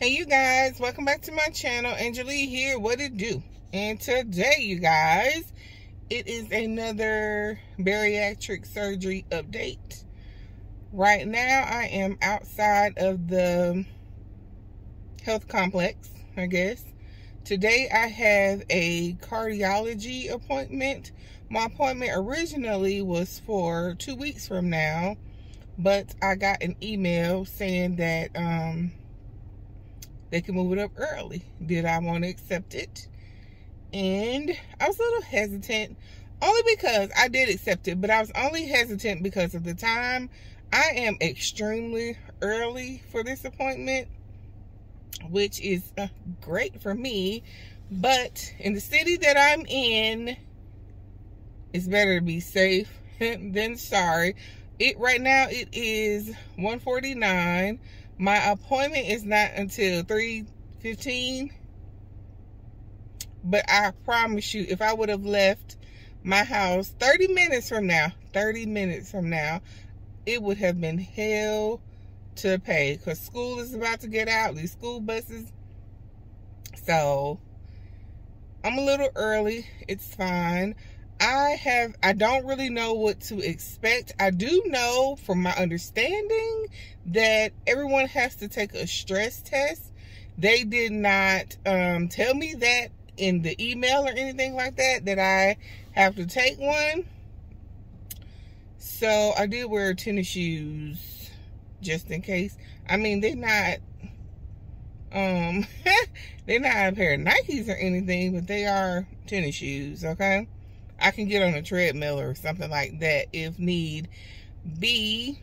Hey you guys, welcome back to my channel. Angelle here, what it do? And today you guys, it is another bariatric surgery update. Right now I am outside of the health complex, I guess. Today I have a cardiology appointment. My appointment originally was for two weeks from now, but I got an email saying that um, they can move it up early. Did I want to accept it? And I was a little hesitant, only because I did accept it, but I was only hesitant because of the time. I am extremely early for this appointment, which is uh, great for me. But in the city that I'm in, it's better to be safe than sorry. It right now it is 149 my appointment is not until 3.15. But I promise you, if I would have left my house 30 minutes from now, 30 minutes from now, it would have been hell to pay. Because school is about to get out, these school buses. So, I'm a little early. It's fine. I have, I don't really know what to expect. I do know from my understanding that everyone has to take a stress test. They did not um, tell me that in the email or anything like that, that I have to take one. So I did wear tennis shoes just in case. I mean, they're not, um, they're not a pair of Nikes or anything, but they are tennis shoes, okay? I can get on a treadmill or something like that if need be.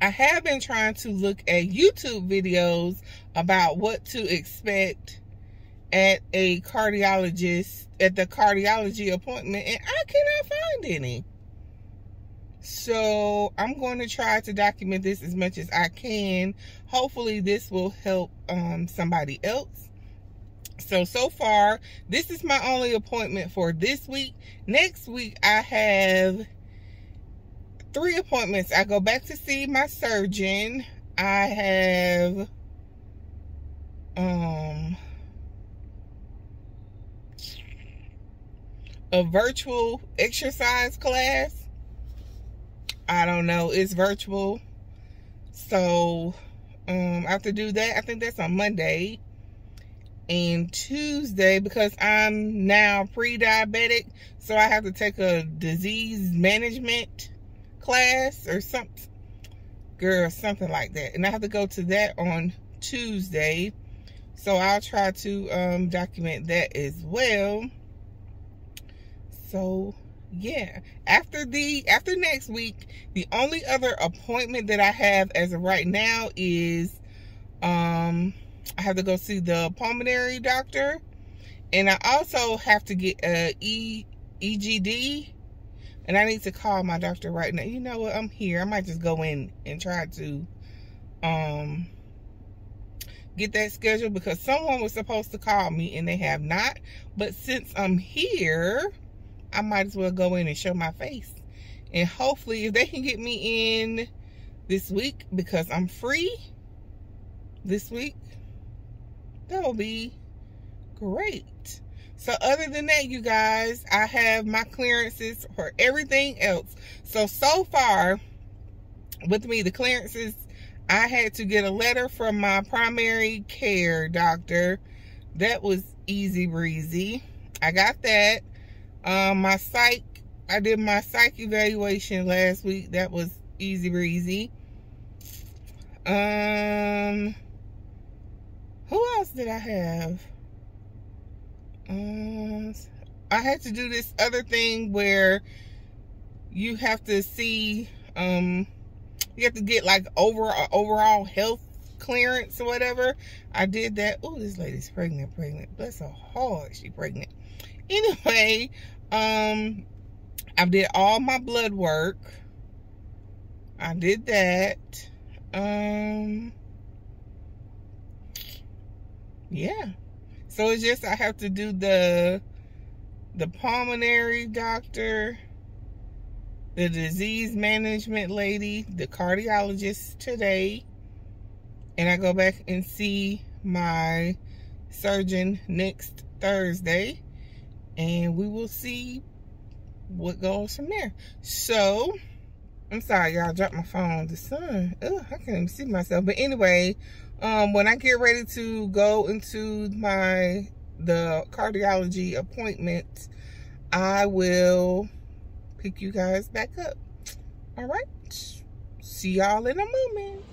I have been trying to look at YouTube videos about what to expect at a cardiologist, at the cardiology appointment, and I cannot find any. So I'm going to try to document this as much as I can. Hopefully this will help um, somebody else so so far this is my only appointment for this week. Next week i have three appointments. I go back to see my surgeon. I have um a virtual exercise class. I don't know. It's virtual. So um i have to do that. I think that's on monday and Tuesday because I'm now pre-diabetic, so I have to take a disease management class or something, girl, something like that. And I have to go to that on Tuesday, so I'll try to um, document that as well. So yeah, after the after next week, the only other appointment that I have as of right now is um I have to go see the pulmonary doctor. And I also have to get a e, EGD. And I need to call my doctor right now. You know what? I'm here. I might just go in and try to um, get that scheduled because someone was supposed to call me and they have not. But since I'm here, I might as well go in and show my face. And hopefully if they can get me in this week because I'm free this week, that will be great. So other than that, you guys, I have my clearances for everything else. So, so far with me, the clearances, I had to get a letter from my primary care doctor. That was easy breezy. I got that. Um, my psych, I did my psych evaluation last week. That was easy breezy. Um, who else did I have? Um, I had to do this other thing where you have to see, um, you have to get like over overall health clearance or whatever. I did that. Oh, this lady's pregnant, pregnant. Bless her heart, she pregnant. Anyway, um, I did all my blood work. I did that. Um, yeah. So it's just I have to do the the pulmonary doctor, the disease management lady, the cardiologist today. And I go back and see my surgeon next Thursday. And we will see what goes from there. So, I'm sorry, y'all dropped my phone. The sun, ugh, I can't even see myself. But anyway, um, when I get ready to go into my the cardiology appointment, I will pick you guys back up. All right. See y'all in a moment.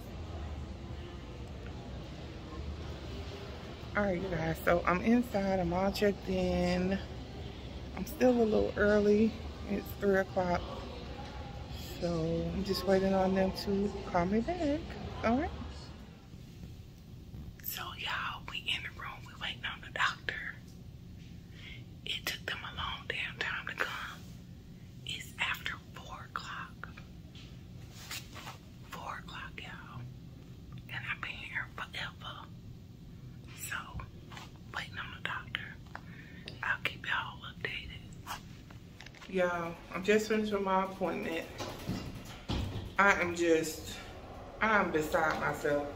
All right, you guys. So I'm inside. I'm all checked in. I'm still a little early. It's 3 o'clock. So I'm just waiting on them to call me back. All right. So y'all, we in the room. We waiting on the doctor. It took them a long damn time to come. It's after 4 o'clock. 4 o'clock, y'all. And I've been here forever. So, waiting on the doctor. I'll keep y'all updated. Y'all, I'm just finished with my appointment. I am just, I'm beside myself.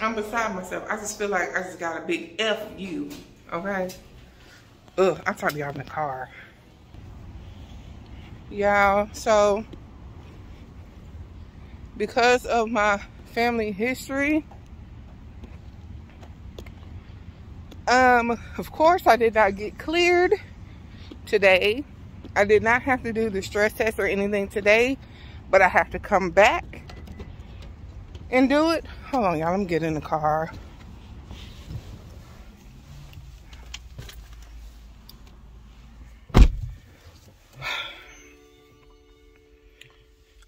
I'm beside myself. I just feel like I just got a big F you, okay? Ugh, I talked to y'all in the car. Y'all, so because of my family history, um, of course I did not get cleared today. I did not have to do the stress test or anything today but I have to come back and do it. Hold on, y'all. Let me get in the car.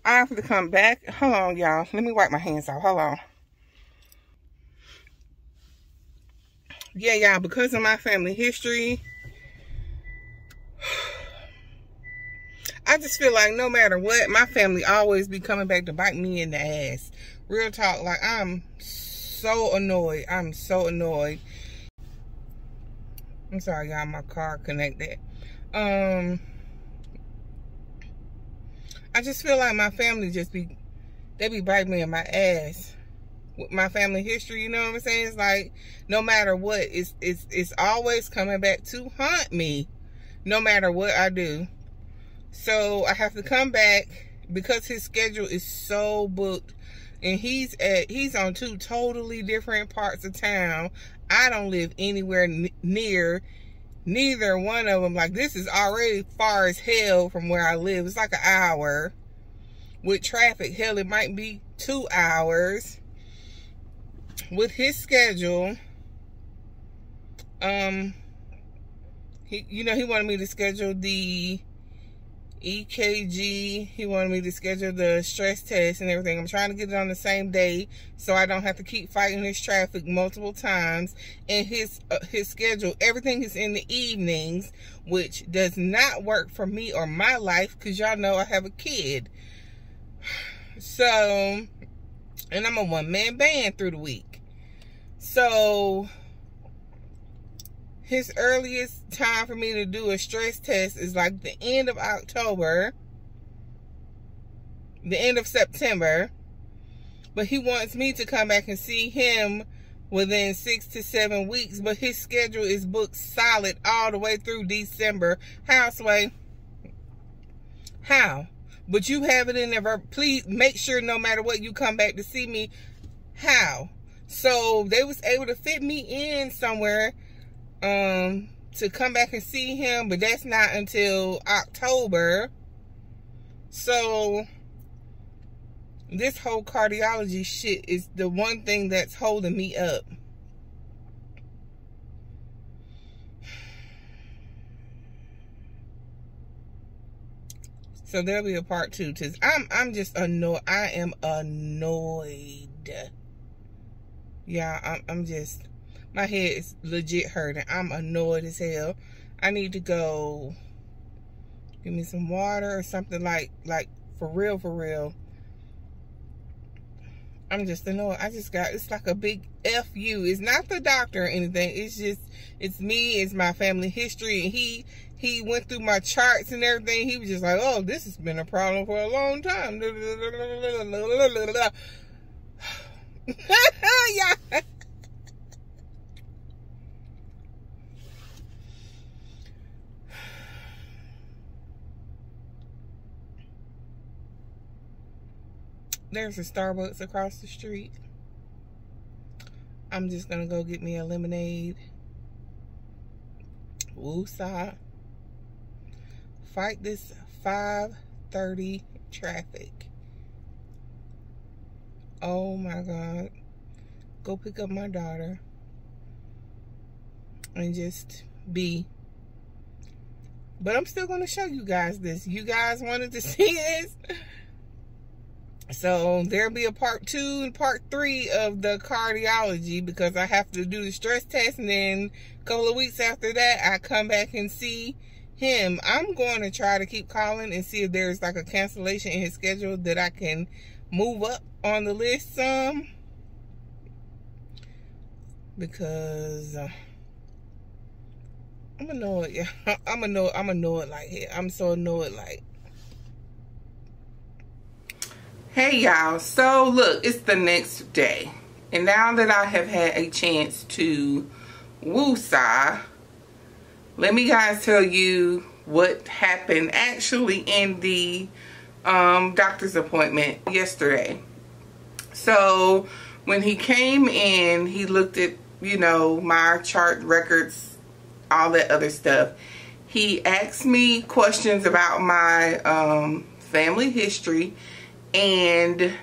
I have to come back. Hold on, y'all. Let me wipe my hands off. Hold on. Yeah, y'all, because of my family history, I just feel like no matter what, my family always be coming back to bite me in the ass. Real talk, like I'm so annoyed. I'm so annoyed. I'm sorry, y'all, my car connected. Um, I just feel like my family just be, they be biting me in my ass with my family history, you know what I'm saying? It's like, no matter what, it's, it's, it's always coming back to haunt me, no matter what I do. So I have to come back because his schedule is so booked and he's at he's on two totally different parts of town. I don't live anywhere near neither one of them. Like this is already far as hell from where I live. It's like an hour with traffic. Hell, it might be two hours with his schedule. Um, he, you know, he wanted me to schedule the EKG. He wanted me to schedule the stress test and everything. I'm trying to get it on the same day so I don't have to keep fighting this traffic multiple times. And his uh, his schedule, everything is in the evenings, which does not work for me or my life because y'all know I have a kid. So, and I'm a one-man band through the week. So, his earliest time for me to do a stress test is like the end of October, the end of September. But he wants me to come back and see him within six to seven weeks. But his schedule is booked solid all the way through December. How, Sway? How? But you have it in there. Please make sure no matter what you come back to see me. How? So they was able to fit me in somewhere um to come back and see him, but that's not until October. So this whole cardiology shit is the one thing that's holding me up. So there'll be a part two. Cause I'm I'm just annoyed. I am annoyed. Yeah, I'm I'm just my head is legit hurting. I'm annoyed as hell. I need to go give me some water or something like, like for real, for real. I'm just annoyed. I just got, it's like a big F you. It's not the doctor or anything. It's just, it's me. It's my family history. And he, he went through my charts and everything. He was just like, oh, this has been a problem for a long time. yeah. There's a Starbucks across the street. I'm just gonna go get me a lemonade. Woosah. Fight this 530 traffic. Oh my God. Go pick up my daughter. And just be. But I'm still to show you guys this. You guys wanted to see this. So there'll be a part two and part three of the cardiology because I have to do the stress test and then a couple of weeks after that I come back and see him. I'm going to try to keep calling and see if there's like a cancellation in his schedule that I can move up on the list some because uh, I'm annoyed. I'm annoyed. I'm annoyed like I'm so annoyed like Hey y'all, so look, it's the next day. And now that I have had a chance to woosah, let me guys tell you what happened actually in the um, doctor's appointment yesterday. So when he came in, he looked at, you know, my chart records, all that other stuff. He asked me questions about my um, family history and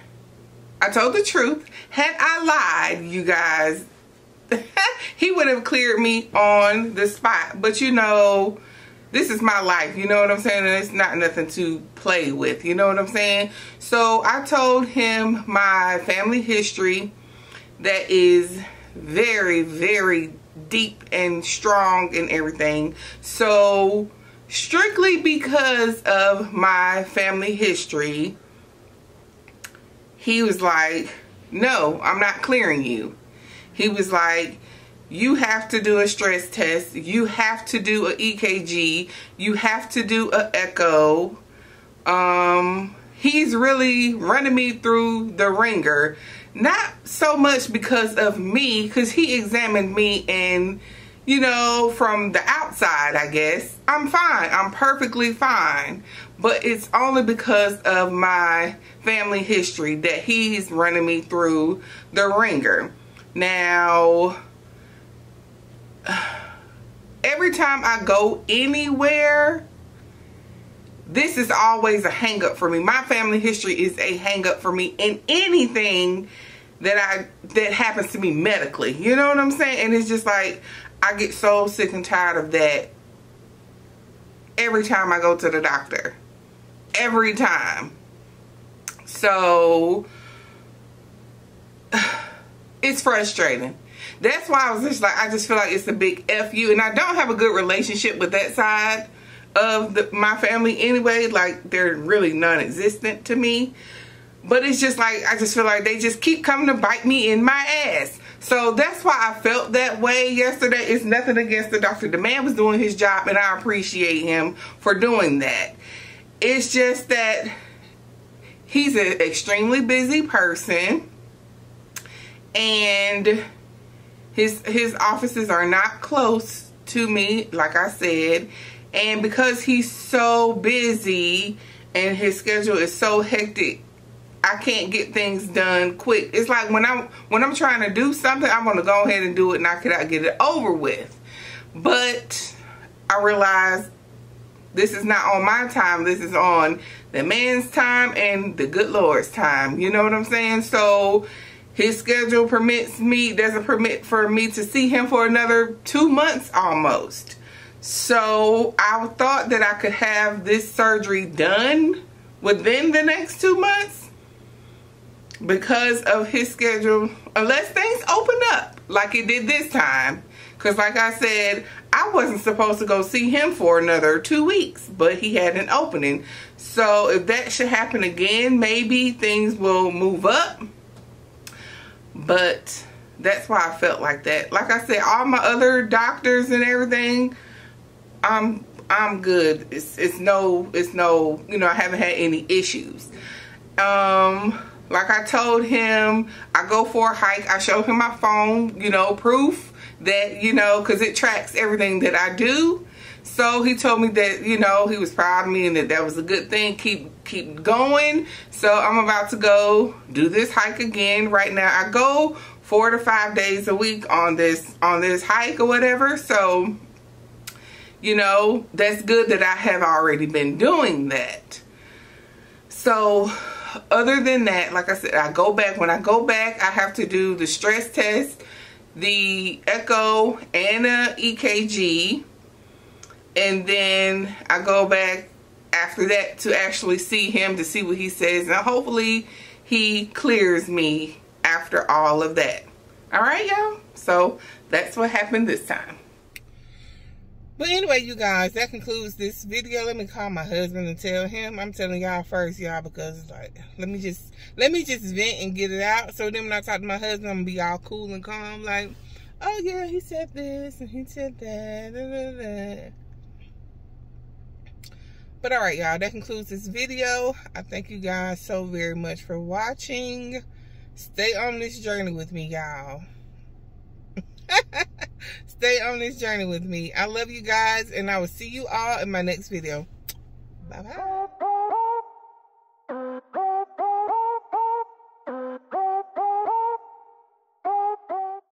I told the truth. Had I lied, you guys, he would have cleared me on the spot. But you know, this is my life. You know what I'm saying? And it's not nothing to play with. You know what I'm saying? So I told him my family history that is very, very deep and strong and everything. So strictly because of my family history, he was like, no, I'm not clearing you. He was like, you have to do a stress test. You have to do a EKG. You have to do a echo. Um, he's really running me through the ringer. Not so much because of me, because he examined me and, you know, from the outside, I guess. I'm fine. I'm perfectly fine. But it's only because of my family history that he's running me through the ringer. Now, every time I go anywhere, this is always a hang up for me. My family history is a hang up for me in anything that I that happens to me medically. You know what I'm saying? And it's just like I get so sick and tired of that every time I go to the doctor. Every time. So it's frustrating. That's why I was just like, I just feel like it's a big F you. And I don't have a good relationship with that side of the, my family anyway. Like, they're really non-existent to me. But it's just like, I just feel like they just keep coming to bite me in my ass. So that's why I felt that way yesterday. It's nothing against the doctor. The man was doing his job and I appreciate him for doing that. It's just that he's an extremely busy person and his his offices are not close to me like I said and because he's so busy and his schedule is so hectic I can't get things done quick. It's like when I'm when I'm trying to do something, I'm gonna go ahead and do it, knock it out, get it over with. But I realize this is not on my time. This is on the man's time and the good Lord's time. You know what I'm saying? So his schedule permits me, doesn't permit for me to see him for another two months almost. So I thought that I could have this surgery done within the next two months because of his schedule, unless things open up like it did this time. Because like I said, I wasn't supposed to go see him for another two weeks, but he had an opening. So if that should happen again, maybe things will move up. But that's why I felt like that. Like I said, all my other doctors and everything, I'm I'm good. It's it's no it's no you know I haven't had any issues. Um, like I told him, I go for a hike. I show him my phone, you know, proof that, you know, because it tracks everything that I do. So he told me that, you know, he was proud of me and that that was a good thing. Keep keep going. So I'm about to go do this hike again. Right now I go four to five days a week on this on this hike or whatever. So, you know, that's good that I have already been doing that. So other than that, like I said, I go back. When I go back, I have to do the stress test, the echo, and the EKG. And then I go back after that to actually see him to see what he says. And hopefully he clears me after all of that. All right, y'all? So that's what happened this time. But anyway, you guys, that concludes this video. Let me call my husband and tell him. I'm telling y'all first, y'all, because it's like, let me just, let me just vent and get it out. So then when I talk to my husband, I'm to be all cool and calm. Like, oh yeah, he said this and he said that. Da, da, da. But all right, y'all, that concludes this video. I thank you guys so very much for watching. Stay on this journey with me, y'all. Stay on this journey with me. I love you guys, and I will see you all in my next video. Bye-bye.